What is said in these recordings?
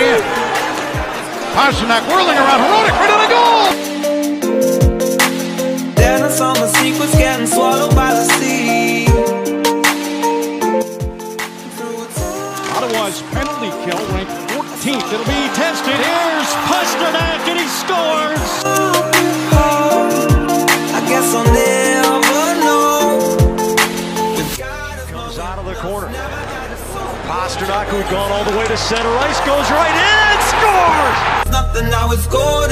brings it in. Pastrnak whirling around. Hronek right on a goal. Dennis on the secrets getting swallowed by the sea. Ottawa's penalty kill ranked 14th. It'll be tested. Here's Pastrnak and he scores. I guess I'll never know. Comes out of the corner. Pastrnak, who'd gone all the way to center ice, goes right in and scores! Nothing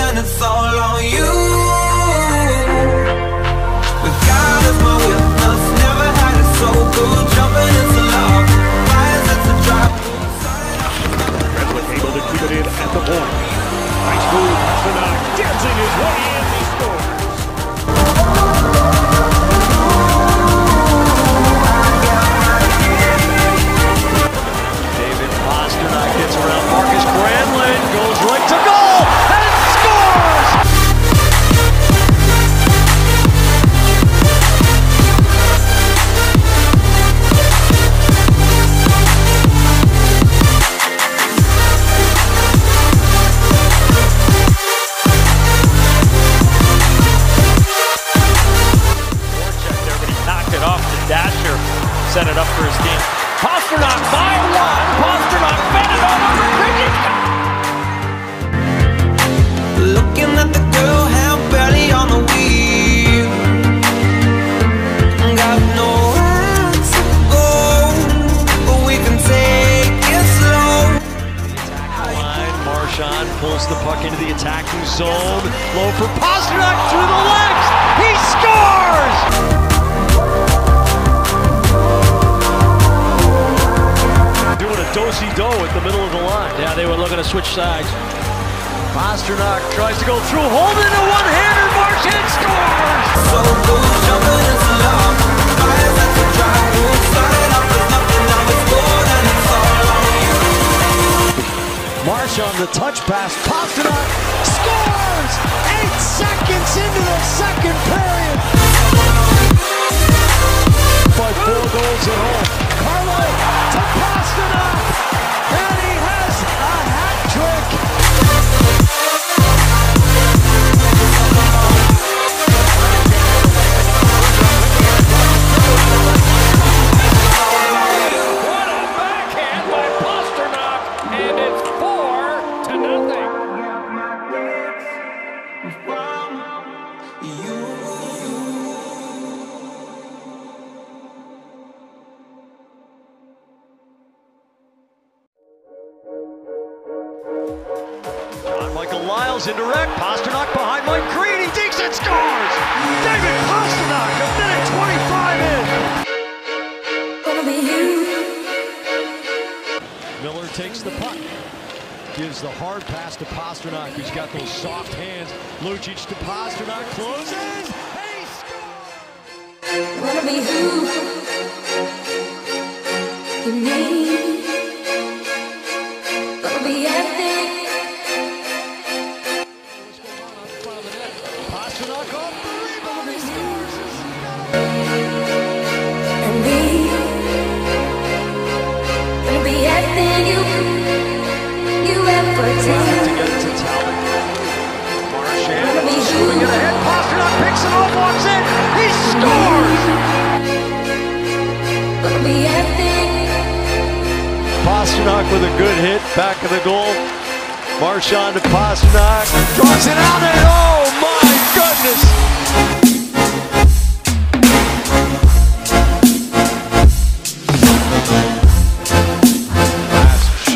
and it's all on you. Attacking zone. Low for Pastrnak through the legs. He scores! Doing a do-si-do at the middle of the line. Yeah, they were looking to switch sides. Pastrnak tries to go through, holding it one-hander. Marchand scores! So good, jumping into love. Fires into the second period. By four goals at home. Lyles indirect. Pastrnak behind Mike Green. He digs and scores. David Pastrnak, a minute 25 in. Miller takes the puck. Gives the hard pass to Pastrnak, who's got those soft hands. Lucic to Pastrnak, closes. He scores! Wanna be who you need. Pastrnak with a good hit, back of the goal. Marchand to Pastrnak, draws it out, and oh my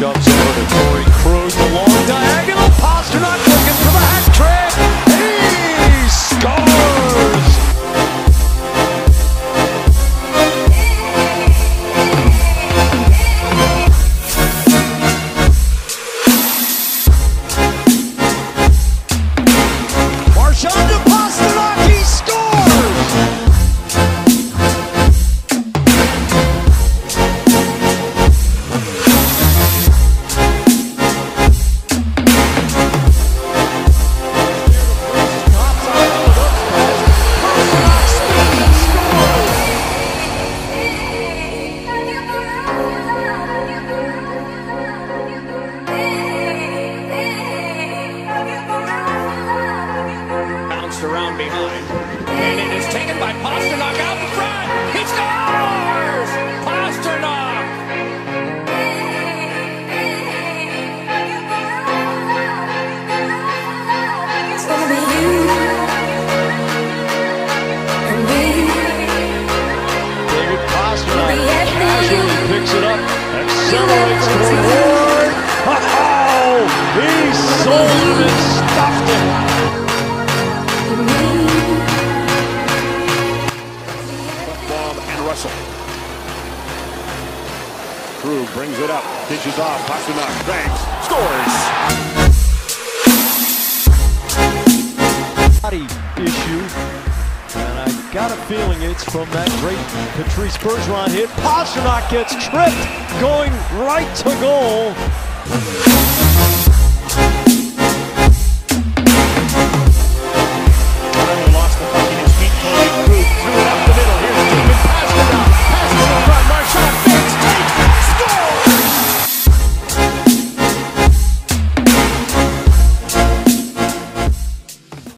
shoves it over to Corey behind. And it is taken by Pastrnak out in front. He scores! Pastrnak! It's gonna be you and me. David Pastrnak casually picks it up, accelerates toward. Crew brings it up, pitches off, Pastrnak bangs, scores. Body issue. And I got a feeling it's from that great Patrice Bergeron hit. Pastrnak gets tripped, going right to goal.